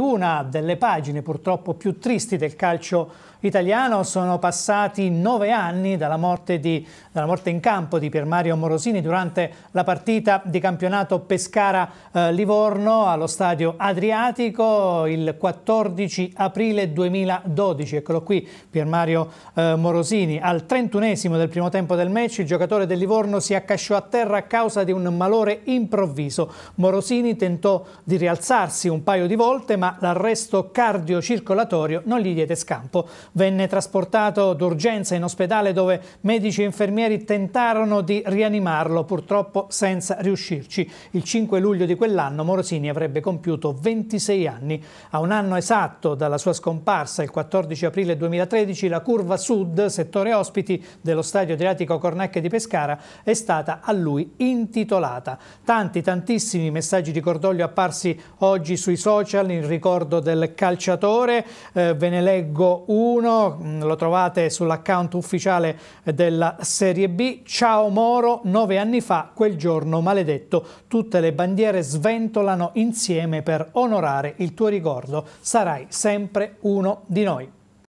Una delle pagine purtroppo più tristi del calcio italiano sono passati nove anni dalla morte, di, dalla morte in campo di Pier Mario Morosini durante la partita di campionato Pescara-Livorno allo stadio Adriatico il 14 aprile 2012. Eccolo qui Pier Mario eh, Morosini. Al 31esimo del primo tempo del match il giocatore del Livorno si accasciò a terra a causa di un malore improvviso. Morosini tentò di rialzarsi un paio di volte ma l'arresto cardiocircolatorio non gli diede scampo. Venne trasportato d'urgenza in ospedale dove medici e infermieri tentarono di rianimarlo, purtroppo senza riuscirci. Il 5 luglio di quell'anno Morosini avrebbe compiuto 26 anni. A un anno esatto dalla sua scomparsa, il 14 aprile 2013, la curva sud, settore ospiti dello stadio Adriatico Cornecche di Pescara, è stata a lui intitolata. Tanti, tantissimi messaggi di cordoglio apparsi oggi sui social in ricordo del calciatore, eh, ve ne leggo uno, mm, lo trovate sull'account ufficiale della Serie B, ciao Moro, nove anni fa, quel giorno maledetto, tutte le bandiere sventolano insieme per onorare il tuo ricordo, sarai sempre uno di noi.